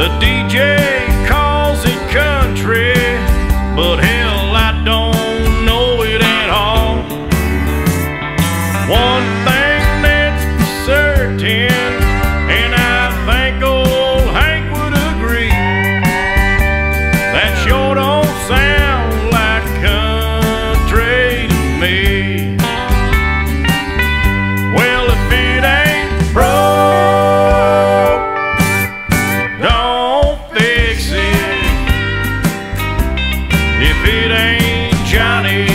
The DJ calls it country, but hell, I don't know it at all. One thing. If it ain't Johnny